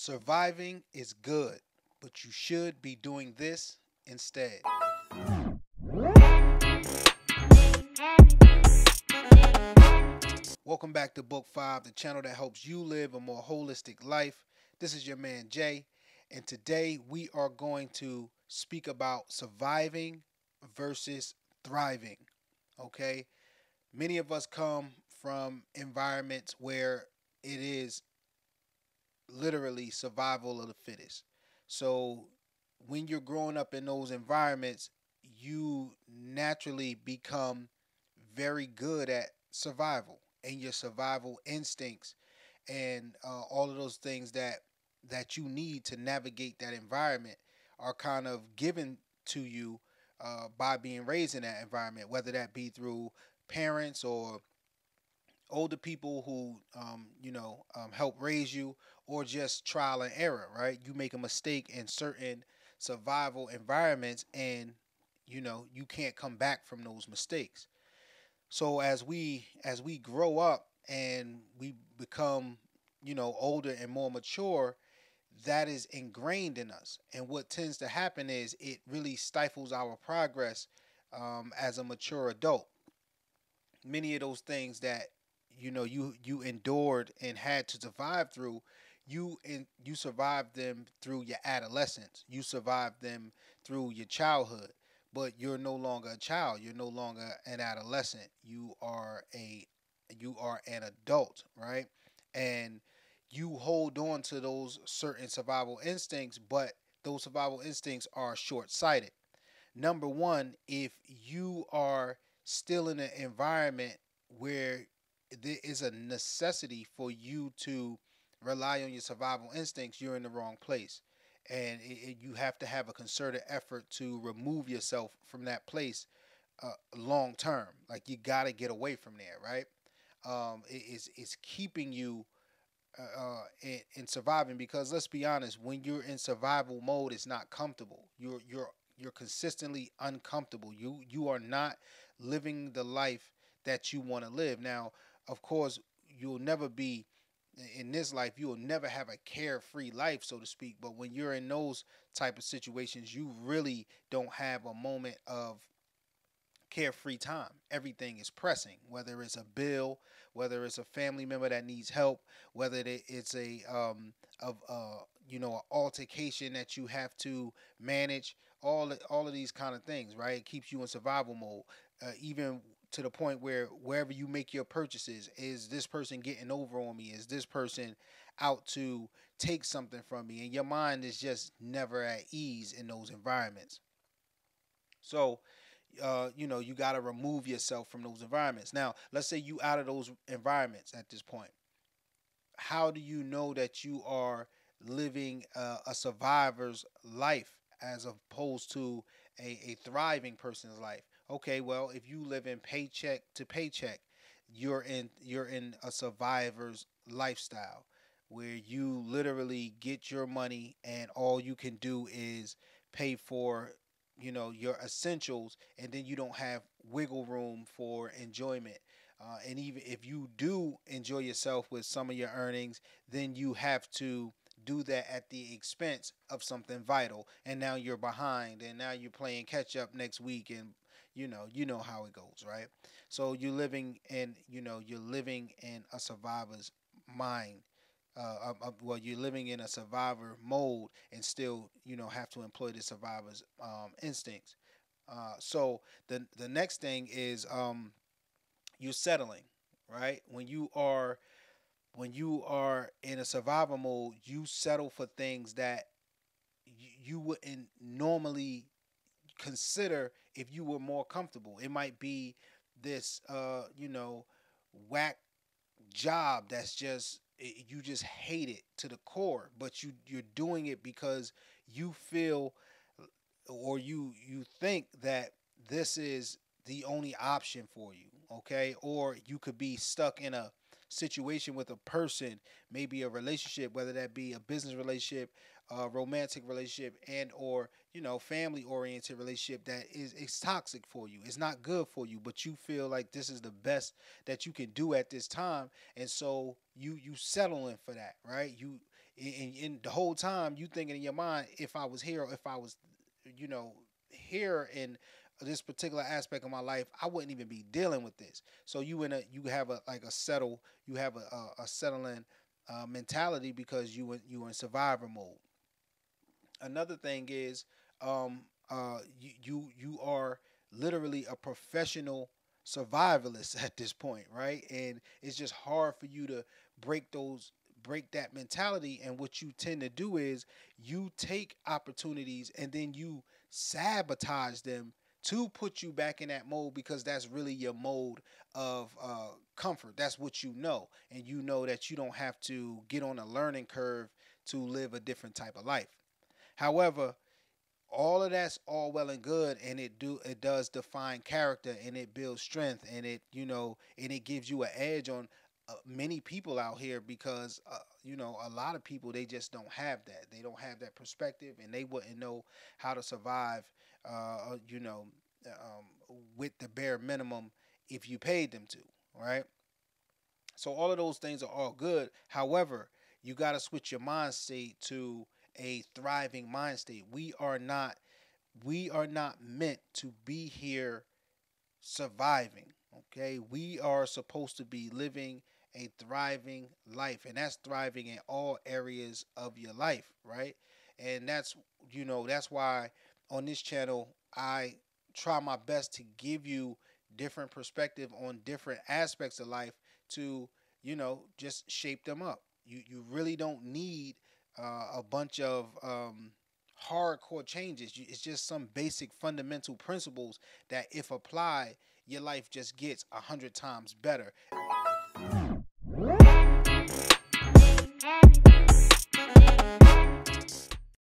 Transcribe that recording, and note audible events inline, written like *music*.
Surviving is good, but you should be doing this instead. Welcome back to Book 5, the channel that helps you live a more holistic life. This is your man Jay, and today we are going to speak about surviving versus thriving. Okay? Many of us come from environments where it is literally survival of the fittest. So when you're growing up in those environments, you naturally become very good at survival and your survival instincts and uh, all of those things that that you need to navigate that environment are kind of given to you uh, by being raised in that environment, whether that be through parents or older people who um, you know um, help raise you or just trial and error right? You make a mistake in certain survival environments and you know you can't come back from those mistakes. So as we as we grow up and we become you know older and more mature that is ingrained in us. And what tends to happen is it really stifles our progress um, as a mature adult. Many of those things that you know you you endured and had to survive through you in you survived them through your adolescence. You survived them through your childhood. But you're no longer a child. You're no longer an adolescent. You are a you are an adult right? And you hold on to those certain survival instincts but those survival instincts are short-sighted. Number one if you are still in an environment where there is a necessity for you to rely on your survival instincts, you're in the wrong place. And it, it, you have to have a concerted effort to remove yourself from that place uh, long term. Like you got to get away from there, right? Um, it, it's, it's keeping you uh, uh, in, in surviving because let's be honest, when you're in survival mode, it's not comfortable. You're you're you're consistently uncomfortable. You you are not living the life that you want to live. Now, of course, you'll never be in this life you will never have a carefree life so to speak. But when you're in those type of situations you really don't have a moment of carefree time. Everything is pressing whether it's a bill whether it's a family member that needs help whether it's a um of uh you know an altercation that you have to manage all all of these kind of things right? It keeps you in survival mode. Uh, even to the point where wherever you make your purchases, is this person getting over on me? Is this person out to take something from me? And your mind is just never at ease in those environments. So, uh, you know, you got to remove yourself from those environments. Now, let's say you out of those environments at this point. How do you know that you are living uh, a survivor's life as opposed to a, a thriving person's life? Okay, well, if you live in paycheck to paycheck, you're in you're in a survivor's lifestyle where you literally get your money and all you can do is pay for you know your essentials and then you don't have wiggle room for enjoyment. Uh, and even if you do enjoy yourself with some of your earnings then you have to do that at the expense of something vital. And now you're behind and now you're playing catch up next week and you know you know how it goes right? So you're living in you know you're living in a survivor's mind uh, uh, well you're living in a survivor mode and still you know have to employ the survivor's um, instincts. Uh, so the the next thing is um, you're settling right? When you are when you are in a survival mode you settle for things that you wouldn't normally consider if you were more comfortable. It might be this, uh, you know, whack job that's just you just hate it to the core, but you you're doing it because you feel or you you think that this is the only option for you, okay? Or you could be stuck in a situation with a person, maybe a relationship, whether that be a business relationship, a romantic relationship, and or you know family oriented relationship that is it's toxic for you. It's not good for you, but you feel like this is the best that you can do at this time, and so you you settling for that, right? You and, and the whole time you thinking in your mind, if I was here, or if I was, you know, here in this particular aspect of my life, I wouldn't even be dealing with this. So you in a you have a like a settle, you have a a, a settling uh, mentality because you in, you in survivor mode. Another thing is, um, uh, you you are literally a professional survivalist *laughs* at this point, right? And it's just hard for you to break those break that mentality and what you tend to do is you take opportunities and then you sabotage them to put you back in that mode because that's really your mode of uh, comfort. That's what you know, and you know that you don't have to get on a learning curve to live a different type of life. However, all of that's all well and good and it do it does define character and it builds strength and it you know and it gives you an edge on uh, many people out here because uh, you know a lot of people they just don't have that. They don't have that perspective and they wouldn't know how to survive uh, uh you know um, with the bare minimum if you paid them to right? So all of those things are all good. However you got to switch your mind state to a thriving mind state. We are not we are not meant to be here surviving okay? We are supposed to be living a thriving life and that's thriving in all areas of your life right? And that's you know that's why on this channel i try my best to give you different perspective on different aspects of life to you know just shape them up. You you really don't need uh, a bunch of um, hardcore changes. It's just some basic fundamental principles that if applied your life just gets a hundred times better